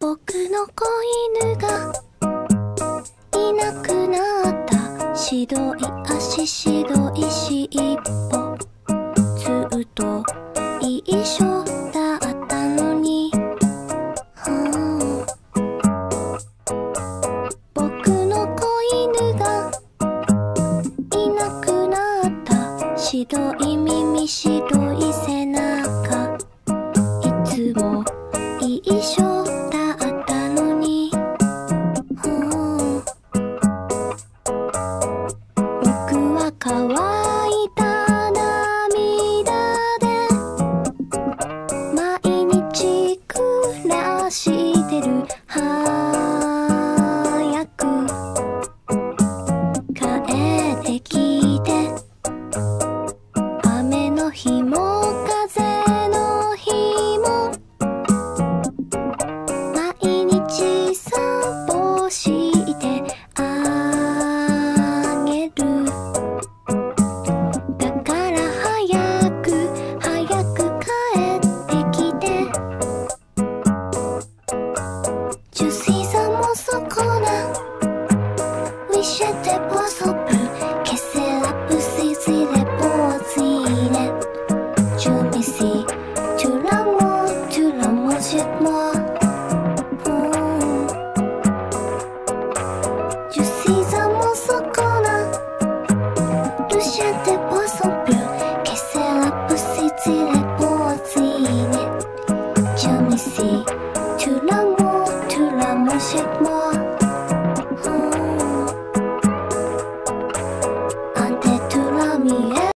僕の子犬がいなくなった。白い足白い尻尾。ずっと一緒だったのに、はあ、僕の子犬がいなくなった。白い耳白い背中。いつも一緒してる」しも